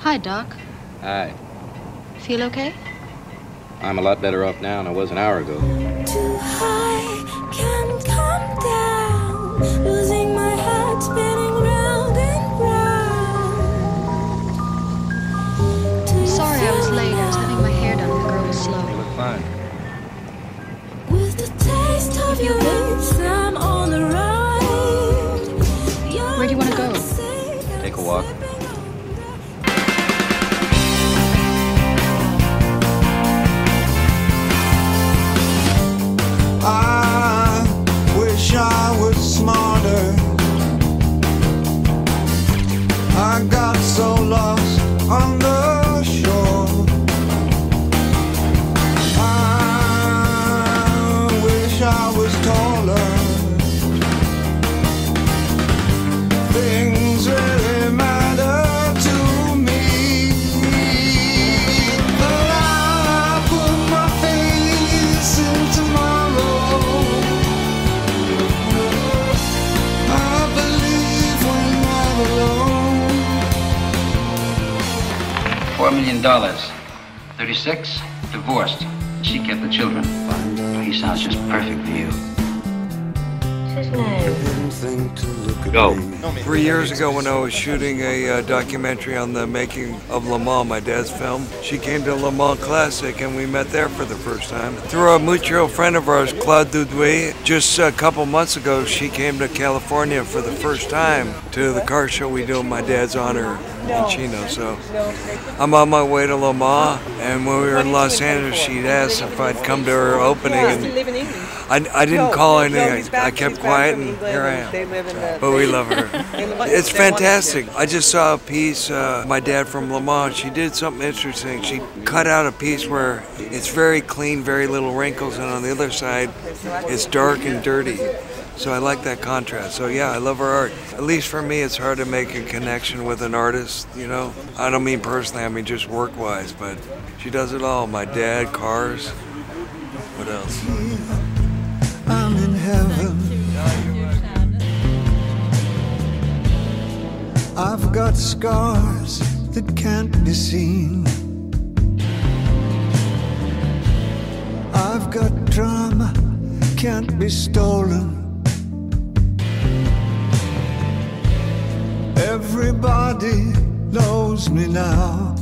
Hi, Doc. Hi. Feel okay? I'm a lot better off now than I was an hour ago. Too high, can't come down. Losing my head, spinning round and round. Do you Sorry I was feel late. I was having my hair done and the girl was slow. You look fine. With the taste of your lips, I'm on the ride. Where do you wanna go? Take a walk. Four million dollars. 36, divorced. She kept the children. He sounds just perfect for you. Didn't think to look at Go. me. Three years ago, when I was shooting a uh, documentary on the making of Le Mans, my dad's film, she came to Le Mans Classic and we met there for the first time. Through a mutual friend of ours, Claude Dudouis, just a couple months ago, she came to California for the first time to the car show we do in my dad's honor in Chino. So I'm on my way to Le Mans, and when we were in Los Angeles, she'd asked if I'd come to her opening, and I, I didn't call anything. I, I kept quiet, and here I am. But we love her. It's fantastic. I just saw a piece, uh, my dad from Le Mans, she did something interesting. She cut out a piece where it's very clean, very little wrinkles, and on the other side, it's dark and dirty. So I like that contrast. So yeah, I love her art. At least for me, it's hard to make a connection with an artist, you know? I don't mean personally, I mean just work-wise, but she does it all. My dad, cars, what else? I've got scars that can't be seen. I've got drama can't be stolen. Everybody knows me now.